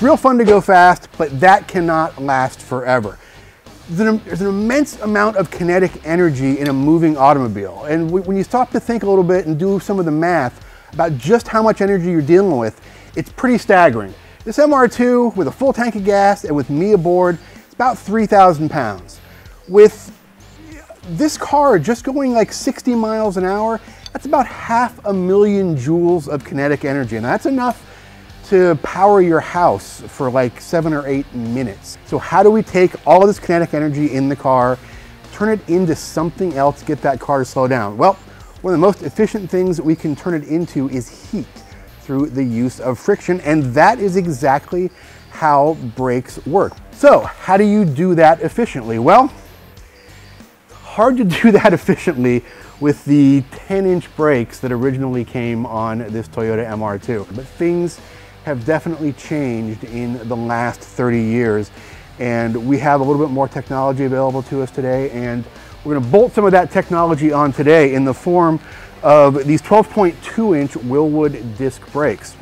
It's real fun to go fast, but that cannot last forever. There's an, immense amount of kinetic energy in a moving automobile. And when you stop to think a little bit and do some of the math about just how much energy you're dealing with, it's pretty staggering. This MR2 with a full tank of gas and with me aboard, it's about 3,000 pounds. With this car just going like 60 miles an hour, that's about half a million joules of kinetic energy. And that's enough to power your house for like seven or eight minutes. So how do we take all of this kinetic energy in the car, turn it into something else, get that car to slow down? Well, one of the most efficient things we can turn it into is heat through the use of friction. And that is exactly how brakes work. So how do you do that efficiently? Well, hard to do that efficiently with the 10 inch brakes that originally came on this Toyota MR2. But things have definitely changed in the last 30 years. And we have a little bit more technology available to us today. And we're gonna bolt some of that technology on today in the form of these 12.2 inch Wilwood disc brakes.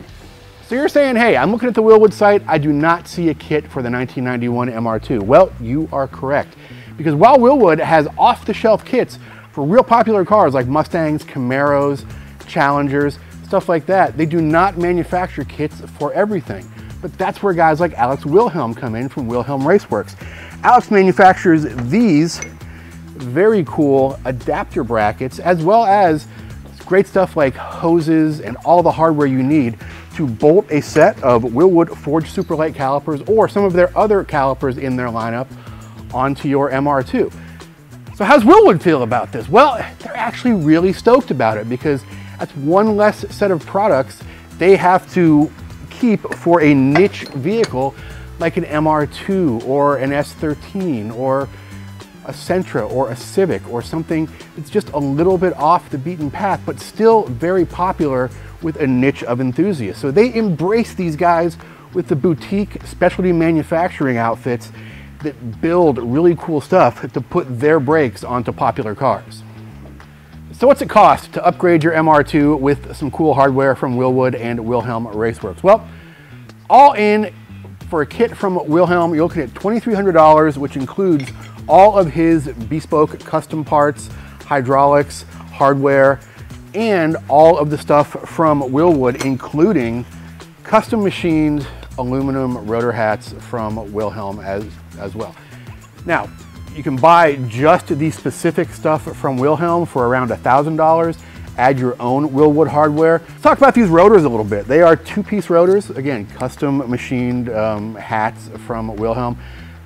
So you're saying, hey, I'm looking at the Wilwood site, I do not see a kit for the 1991 MR2. Well, you are correct. Because while Wilwood has off-the-shelf kits for real popular cars like Mustangs, Camaros, Challengers, stuff like that, they do not manufacture kits for everything. But that's where guys like Alex Wilhelm come in from Wilhelm Raceworks. Alex manufactures these very cool adapter brackets as well as great stuff like hoses and all the hardware you need to bolt a set of Wilwood forged Superlight calipers or some of their other calipers in their lineup onto your MR2. So how's Wilwood feel about this? Well, they're actually really stoked about it because that's one less set of products they have to keep for a niche vehicle like an MR2 or an S13 or a Sentra or a Civic or something that's just a little bit off the beaten path, but still very popular with a niche of enthusiasts. So they embrace these guys with the boutique specialty manufacturing outfits that build really cool stuff to put their brakes onto popular cars. So what's it cost to upgrade your MR2 with some cool hardware from Wilwood and Wilhelm Raceworks? Well, all in for a kit from Wilhelm, you're looking at $2,300, which includes all of his bespoke custom parts, hydraulics, hardware, and all of the stuff from Wilwood, including custom machined aluminum rotor hats from Wilhelm as, as well. Now, you can buy just the specific stuff from Wilhelm for around $1,000. Add your own Wilwood hardware. Let's talk about these rotors a little bit. They are two-piece rotors. Again, custom machined um, hats from Wilhelm,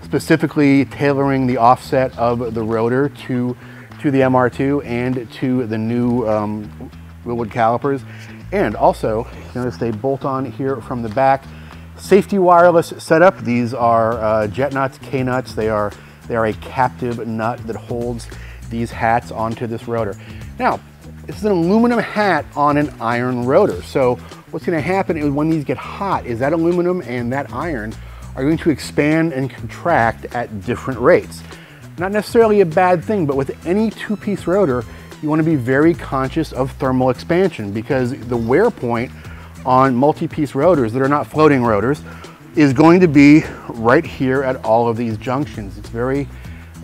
specifically tailoring the offset of the rotor to, to the MR2 and to the new um, Wilwood calipers. And also, notice they bolt on here from the back. Safety wireless setup. These are uh, jet nuts, K nuts. They are they are a captive nut that holds these hats onto this rotor. Now, this is an aluminum hat on an iron rotor. So what's gonna happen is when these get hot is that aluminum and that iron are going to expand and contract at different rates. Not necessarily a bad thing, but with any two-piece rotor, you wanna be very conscious of thermal expansion because the wear point on multi-piece rotors that are not floating rotors is going to be right here at all of these junctions. It's very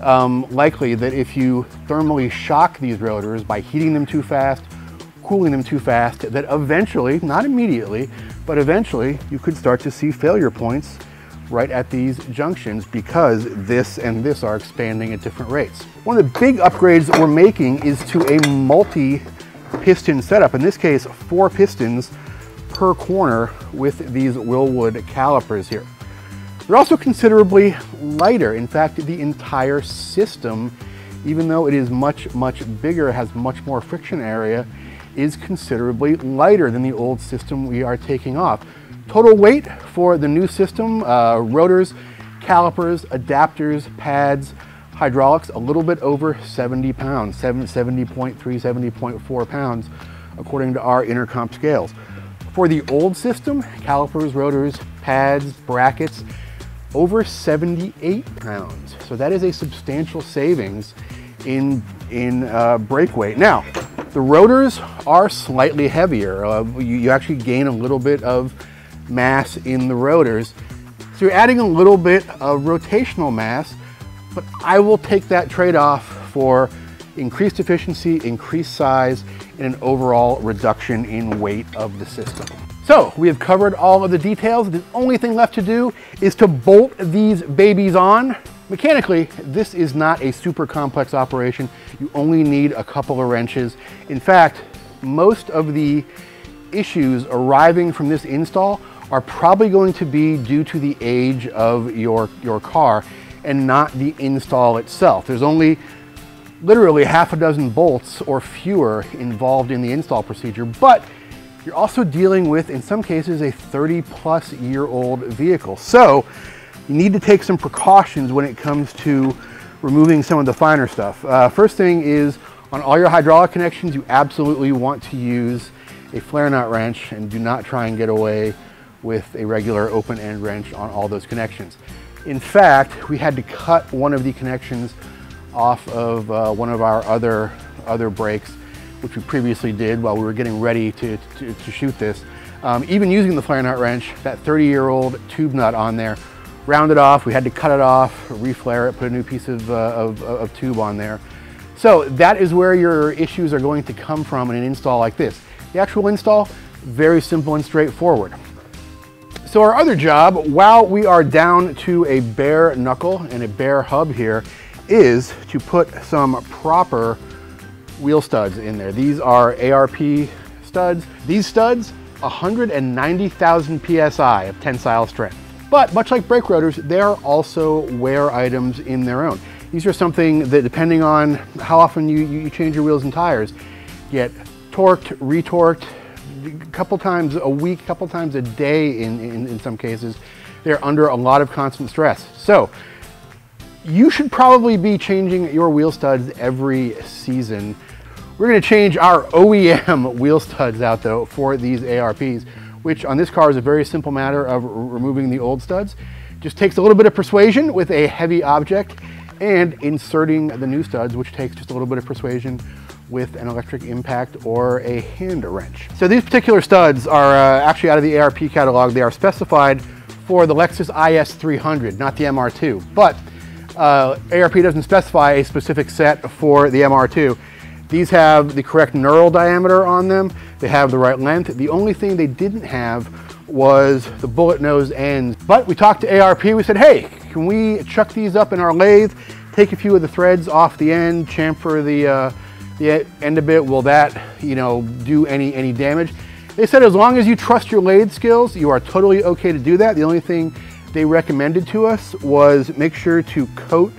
um, likely that if you thermally shock these rotors by heating them too fast, cooling them too fast, that eventually, not immediately, but eventually you could start to see failure points right at these junctions because this and this are expanding at different rates. One of the big upgrades we're making is to a multi-piston setup. In this case, four pistons per corner with these Wilwood calipers here. They're also considerably lighter. In fact, the entire system, even though it is much, much bigger, has much more friction area, is considerably lighter than the old system we are taking off. Total weight for the new system, uh, rotors, calipers, adapters, pads, hydraulics, a little bit over 70 pounds, 70.3, 70.4 pounds, according to our intercomp scales. For the old system, calipers, rotors, pads, brackets, over 78 pounds. So that is a substantial savings in, in uh, brake weight. Now, the rotors are slightly heavier. Uh, you, you, actually gain a little bit of mass in the rotors. So you're adding a little bit of rotational mass, but I will take that trade-off for increased efficiency, increased size, and an overall reduction in weight of the system. So we have covered all of the details. The only thing left to do is to bolt these babies on. Mechanically, this is not a super complex operation. You only need a couple of wrenches. In fact, most of the issues arriving from this install are probably going to be due to the age of your, your car and not the install itself. There's only literally half a dozen bolts or fewer involved in the install procedure, but you're also dealing with, in some cases, a 30 plus year old vehicle. So you need to take some precautions when it comes to removing some of the finer stuff. Uh, first thing is on all your hydraulic connections, you absolutely want to use a flare nut wrench and do not try and get away with a regular open end wrench on all those connections. In fact, we had to cut one of the connections off of uh, one of our other, other brakes, which we previously did while we were getting ready to, to, to shoot this. Um, even using the flare nut wrench, that 30 year old tube nut on there, rounded off, we had to cut it off, reflare it, put a new piece of, uh, of, of tube on there. So that is where your issues are going to come from in an install like this. The actual install, very simple and straightforward. So our other job, while we are down to a bare knuckle and a bare hub here, is to put some proper wheel studs in there. These are ARP studs. These studs, 190,000 PSI of tensile strength. But much like brake rotors, they're also wear items in their own. These are something that depending on how often you, you change your wheels and tires, get torqued, retorqued, a couple times a week, a couple times a day in, in, in some cases. They're under a lot of constant stress. So you should probably be changing your wheel studs every season. We're gonna change our OEM wheel studs out though for these ARPs, which on this car is a very simple matter of removing the old studs. Just takes a little bit of persuasion with a heavy object and inserting the new studs, which takes just a little bit of persuasion with an electric impact or a hand wrench. So these particular studs are uh, actually out of the ARP catalog. They are specified for the Lexus IS 300, not the MR2. But uh, ARP doesn't specify a specific set for the MR2. These have the correct knurl diameter on them. They have the right length. The only thing they didn't have was the bullet nose ends. But we talked to ARP, we said, hey, can we chuck these up in our lathe, take a few of the threads off the end, chamfer the, uh, the end a bit, will that, you know, do any, any damage? They said as long as you trust your lathe skills, you are totally okay to do that. The only thing they recommended to us was make sure to coat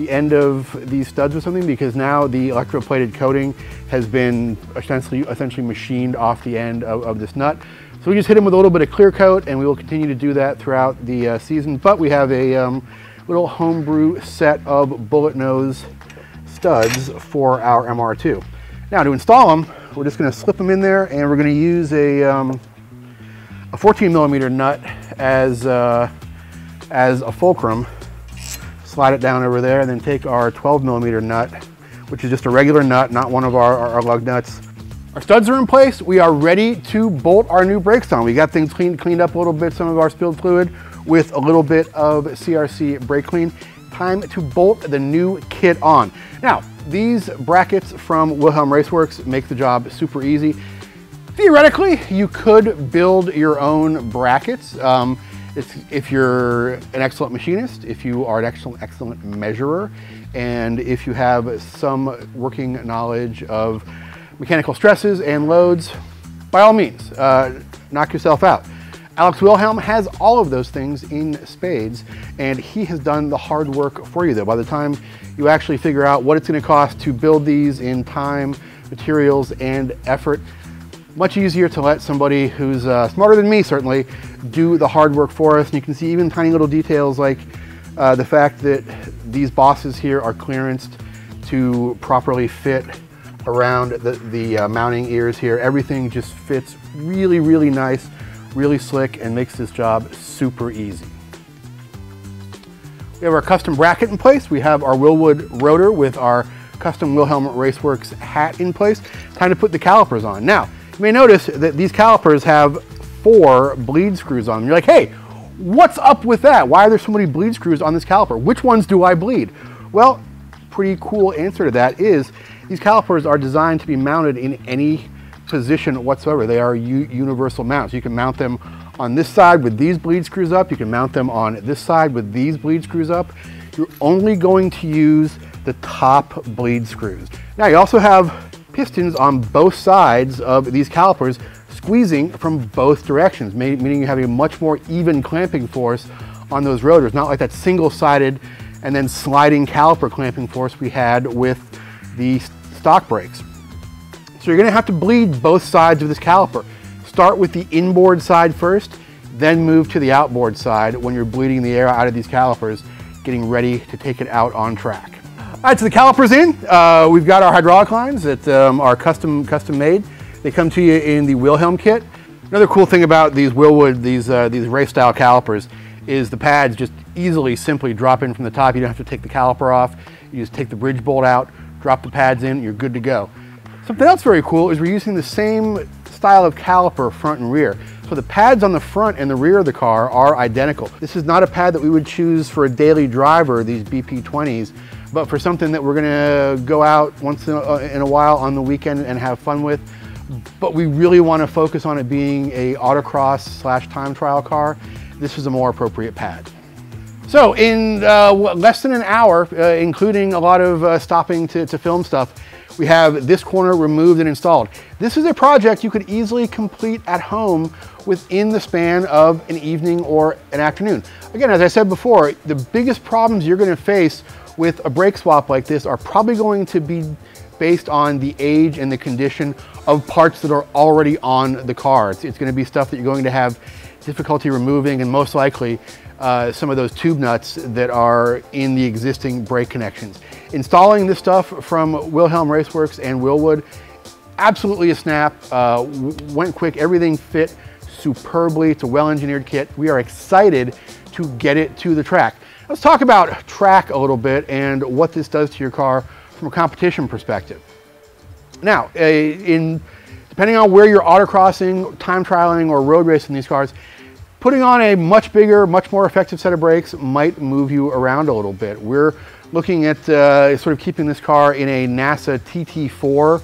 the end of these studs with something because now the electroplated coating has been essentially, essentially machined off the end of, of this nut. So we just hit them with a little bit of clear coat and we will continue to do that throughout the uh, season. But we have a um, little homebrew set of bullet nose studs for our MR2. Now to install them, we're just gonna slip them in there and we're gonna use a, um, a 14 millimeter nut as, uh, as a fulcrum. Slide it down over there and then take our 12 millimeter nut, which is just a regular nut, not one of our, our, our lug nuts. Our studs are in place. We are ready to bolt our new brakes on. We got things cleaned, cleaned up a little bit, some of our spilled fluid with a little bit of CRC brake clean time to bolt the new kit on. Now, these brackets from Wilhelm Raceworks make the job super easy. Theoretically, you could build your own brackets. Um, if you're an excellent machinist, if you are an excellent, excellent measurer, and if you have some working knowledge of mechanical stresses and loads, by all means, uh, knock yourself out. Alex Wilhelm has all of those things in spades, and he has done the hard work for you though. By the time you actually figure out what it's gonna cost to build these in time, materials, and effort, much easier to let somebody who's uh, smarter than me certainly do the hard work for us. And you can see even tiny little details like uh, the fact that these bosses here are clearanced to properly fit around the, the uh, mounting ears here. Everything just fits really, really nice really slick and makes this job super easy. We have our custom bracket in place. We have our Wilwood rotor with our custom Wilhelm Raceworks hat in place. Time to put the calipers on. Now, you may notice that these calipers have four bleed screws on them. You're like, hey, What's up with that? Why are there so many bleed screws on this caliper? Which ones do I bleed? Well, pretty cool answer to that is these calipers are designed to be mounted in any position whatsoever. They are universal mounts. You can mount them on this side with these bleed screws up. You can mount them on this side with these bleed screws up. You're only going to use the top bleed screws. Now you also have pistons on both sides of these calipers squeezing from both directions, meaning you have a much more even clamping force on those rotors, not like that single-sided and then sliding caliper clamping force we had with the stock brakes. So you're gonna have to bleed both sides of this caliper. Start with the inboard side first, then move to the outboard side when you're bleeding the air out of these calipers, getting ready to take it out on track. All right, so the caliper's in. Uh, we've got our hydraulic lines that um, are custom, custom made. They come to you in the Wilhelm kit. Another cool thing about these Wilwood, these, uh, these race style calipers, is the pads just easily, simply drop in from the top. You don't have to take the caliper off. You just take the bridge bolt out, drop the pads in, you're good to go. Something else very cool is we're using the same style of caliper front and rear. So the pads on the front and the rear of the car are identical. This is not a pad that we would choose for a daily driver, these BP20s, but for something that we're gonna go out once in a, in a while on the weekend and have fun with. But we really wanna focus on it being a autocross slash time trial car. This is a more appropriate pad. So in uh, less than an hour, uh, including a lot of uh, stopping to, to film stuff, we have this corner removed and installed. This is a project you could easily complete at home within the span of an evening or an afternoon. Again, as I said before, the biggest problems you're gonna face with a brake swap like this are probably going to be based on the age and the condition of parts that are already on the car. It's, it's gonna be stuff that you're going to have difficulty removing and most likely uh, some of those tube nuts that are in the existing brake connections. Installing this stuff from Wilhelm Raceworks and Wilwood, absolutely a snap, uh, went quick, everything fit superbly. It's a well-engineered kit. We are excited to get it to the track. Let's talk about track a little bit and what this does to your car from a competition perspective. Now, in depending on where you're autocrossing, time trialing, or road racing these cars, putting on a much bigger, much more effective set of brakes might move you around a little bit. We're looking at uh, sort of keeping this car in a NASA TT4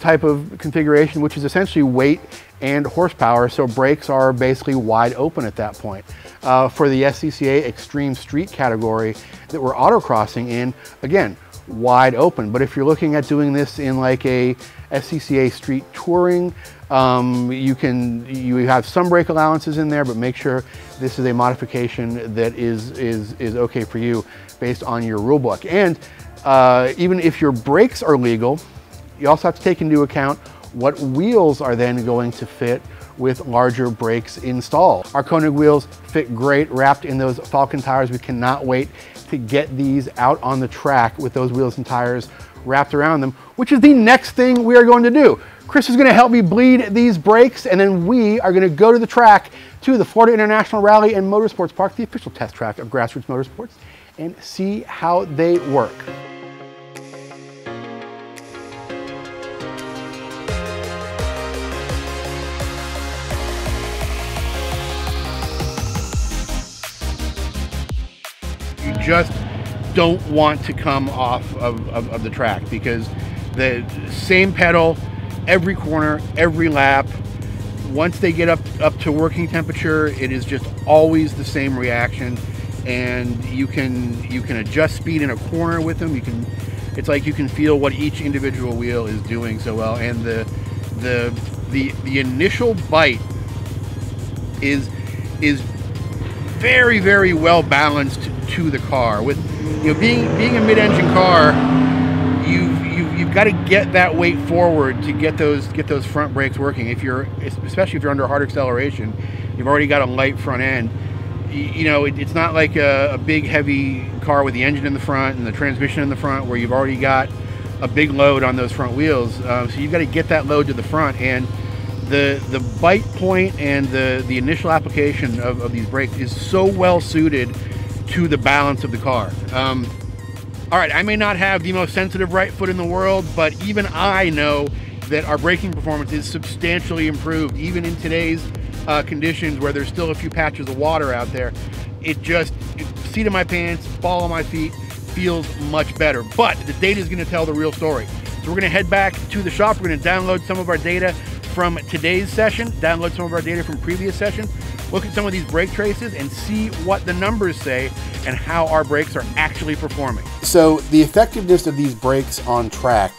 type of configuration, which is essentially weight and horsepower. So brakes are basically wide open at that point uh, for the SCCA Extreme Street category that we're autocrossing in, again, wide open. But if you're looking at doing this in like a SCCA Street Touring, um, you can you have some brake allowances in there, but make sure this is a modification that is is is okay for you based on your rule book. And uh, even if your brakes are legal, you also have to take into account what wheels are then going to fit with larger brakes installed. Our Konig wheels fit great wrapped in those Falken tires. We cannot wait to get these out on the track with those wheels and tires wrapped around them, which is the next thing we are going to do. Chris is going to help me bleed these brakes, and then we are going to go to the track to the Florida International Rally and Motorsports Park, the official test track of Grassroots Motorsports, and see how they work. Just don't want to come off of, of, of the track because the same pedal every corner, every lap. Once they get up, up to working temperature, it is just always the same reaction. And you can you can adjust speed in a corner with them. You can it's like you can feel what each individual wheel is doing so well. And the the the the initial bite is is very very well balanced to the car. With you know being being a mid-engine car, you've you've, you've got to get that weight forward to get those get those front brakes working. If you're especially if you're under hard acceleration, you've already got a light front end. You, know it, it's not like a, a big heavy car with the engine in the front and the transmission in the front where you've already got a big load on those front wheels. Um, so you've got to get that load to the front and the the bite point and the the initial application of, of these brakes is so well suited to the balance of the car. Um, all right, I may not have the most sensitive right foot in the world, but even I know that our braking performance is substantially improved, even in today's uh, conditions where there's still a few patches of water out there, it just, it, seat of my pants, ball on my feet, feels much better. But the data is going to tell the real story. So we're going to head back to the shop. We're going to download some of our data from today's session, download some of our data from previous session, look at some of these brake traces and see what the numbers say and how our brakes are actually performing. So the effectiveness of these brakes on track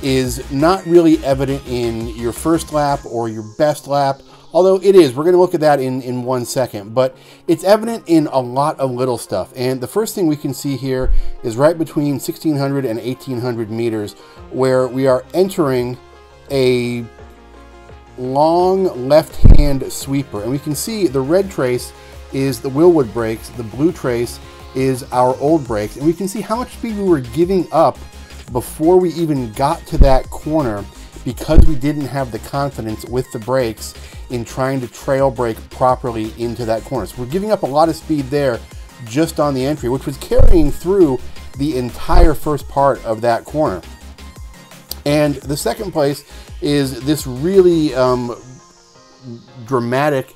is not really evident in your first lap or your best lap, although it is. We're going to look at that in, in one second, but it's evident in a lot of little stuff. And the first thing we can see here is right between 1600 and 1800 meters, where we are entering a long left-hand sweeper. And we can see the red trace is the Wilwood brakes, the blue trace is our old brakes. And we can see how much speed we were giving up before we even got to that corner because we didn't have the confidence with the brakes in trying to trail brake properly into that corner. So we're giving up a lot of speed there just on the entry, which was carrying through the entire first part of that corner. And the second place is this really um, dramatic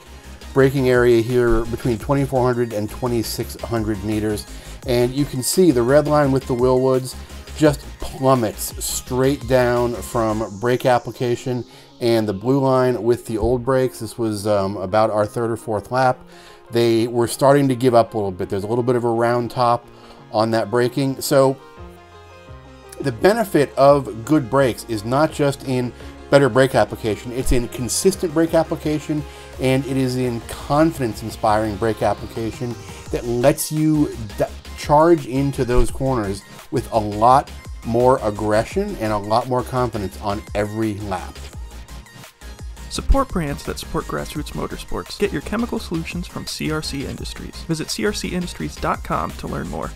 braking area here between 2400 and 2600 meters. And you can see the red line with the Wilwoods just plummets straight down from brake application and the blue line with the old brakes. This was um, about our third or fourth lap. They were starting to give up a little bit. There's a little bit of a round top on that braking. So the benefit of good brakes is not just in better brake application, it's in consistent brake application and it is in confidence inspiring brake application that lets you charge into those corners with a lot more aggression and a lot more confidence on every lap. Support brands that support grassroots motorsports. Get your chemical solutions from CRC Industries. Visit crcindustries.com to learn more.